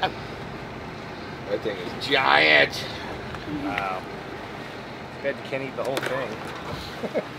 that thing is giant. Wow. Bet you can't eat the whole thing.